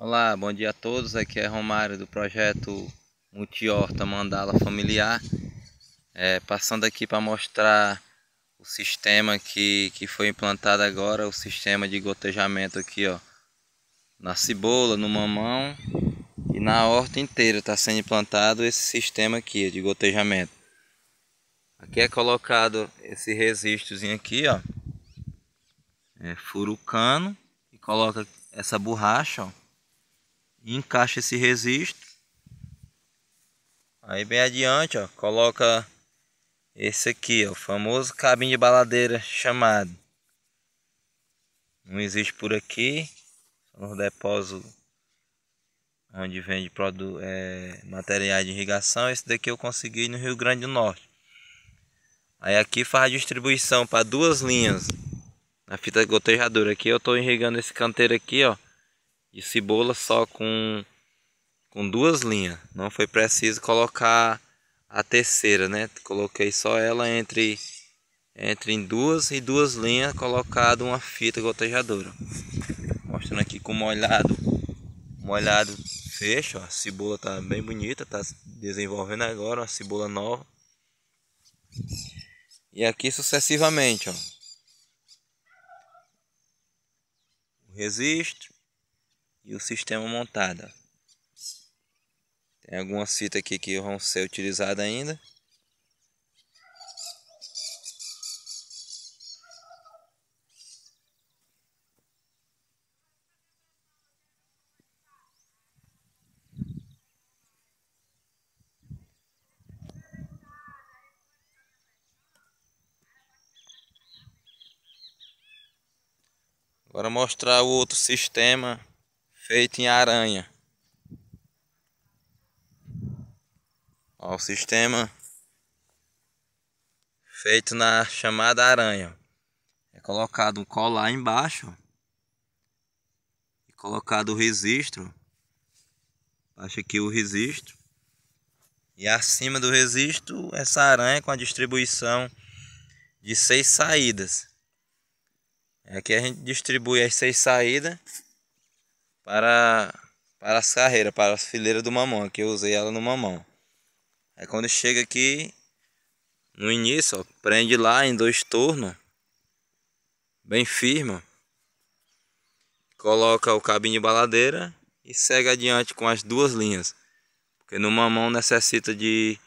Olá, bom dia a todos. Aqui é Romário do projeto Multihorta Mandala Familiar. É, passando aqui para mostrar o sistema que, que foi implantado agora, o sistema de gotejamento aqui, ó, na cebola, no mamão e na horta inteira está sendo implantado esse sistema aqui de gotejamento. Aqui é colocado esse resistrozinho aqui, ó, é, fura o cano e coloca essa borracha, ó encaixa esse registro. Aí bem adiante, ó, coloca esse aqui, ó, o famoso cabinho de baladeira chamado. Não existe por aqui, nos depósitos onde vende produto, é, materiais de irrigação. Esse daqui eu consegui no Rio Grande do Norte. Aí aqui faz distribuição para duas linhas na fita gotejadora. Aqui eu estou irrigando esse canteiro aqui, ó de cebola só com, com duas linhas. Não foi preciso colocar a terceira, né? Coloquei só ela entre, entre em duas e duas linhas, colocado uma fita gotejadora. Mostrando aqui com molhado, molhado fecha, ó. a cebola tá bem bonita, tá desenvolvendo agora, uma cebola nova. E aqui sucessivamente, ó. O e o sistema montado. Tem algumas fitas aqui que vão ser utilizadas ainda. Agora mostrar o outro sistema feito em aranha. Ó, o sistema feito na chamada aranha. É colocado um colar embaixo e colocado o registro. Acho aqui o registro. E acima do registro essa aranha com a distribuição de seis saídas. Aqui a gente distribui as seis saídas para, para as carreiras, para as fileiras do mamão. Aqui eu usei ela no mamão. Aí quando chega aqui, no início, ó, prende lá em dois tornos, bem firme. Coloca o cabinho de baladeira e segue adiante com as duas linhas. Porque no mamão necessita de